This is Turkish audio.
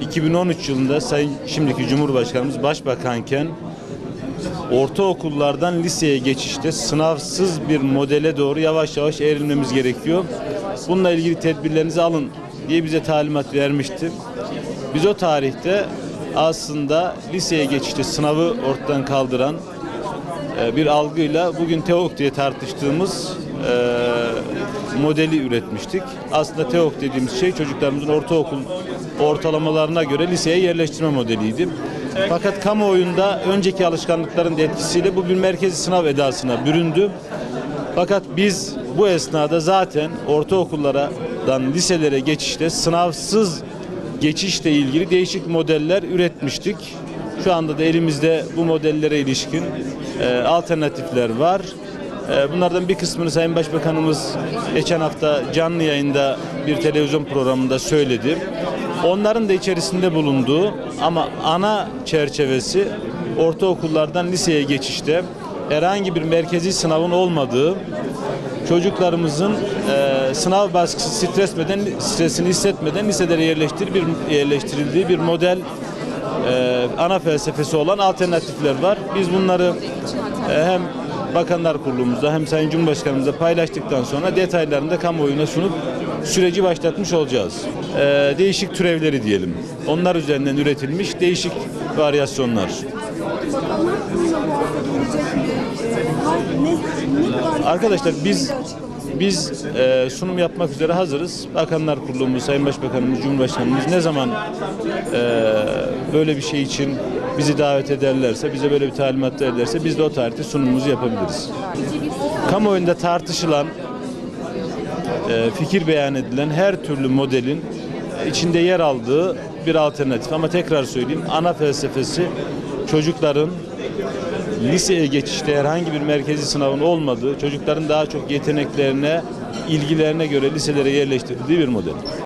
2013 yılında Sayın şimdiki Cumhurbaşkanımız başbakanken ortaokullardan liseye geçişte sınavsız bir modele doğru yavaş yavaş evrilmemiz gerekiyor. Bununla ilgili tedbirlerinizi alın diye bize talimat vermişti. Biz o tarihte aslında liseye geçişte sınavı ortadan kaldıran e, bir algıyla bugün TEOK diye tartıştığımız e, modeli üretmiştik. Aslında TEOK dediğimiz şey çocuklarımızın ortaokul ortalamalarına göre liseye yerleştirme modeliydi. Fakat kamuoyunda önceki alışkanlıkların etkisiyle bu bir merkezi sınav edasına büründü. Fakat biz bu esnada zaten ortaokullardan liselere geçişte sınavsız geçişle ilgili değişik modeller üretmiştik. Şu anda da elimizde bu modellere ilişkin e, alternatifler var. E, bunlardan bir kısmını Sayın Başbakanımız geçen hafta canlı yayında bir televizyon programında söyledi. Onların da içerisinde bulunduğu ama ana çerçevesi ortaokullardan liseye geçişte herhangi bir merkezi sınavın olmadığı çocuklarımızın e, sınav baskısı stresmeden stresini hissetmeden liselere yerleştir bir yerleştirildiği bir model e, ana felsefesi olan alternatifler var. Biz bunları e, hem Bakanlar Kurulumuzda hem Sayın Cumhurbaşkanımızla paylaştıktan sonra detaylarını da kamuoyuna sunup süreci başlatmış olacağız. E, değişik türevleri diyelim. Onlar üzerinden üretilmiş değişik varyasyonlar. Ee, Arkadaşlar biz biz e, sunum yapmak üzere hazırız. Bakanlar Kurulumuz, Sayın Başbakanımız, Cumhurbaşkanımız ne zaman e, böyle bir şey için bizi davet ederlerse, bize böyle bir talimat verirlerse biz de o tarihte sunumumuzu yapabiliriz. Kamuoyunda tartışılan, e, fikir beyan edilen her türlü modelin içinde yer aldığı bir alternatif. Ama tekrar söyleyeyim, ana felsefesi çocukların liseye geçişte herhangi bir merkezi sınavın olmadığı, çocukların daha çok yeteneklerine, ilgilerine göre liselere yerleştirildiği bir model.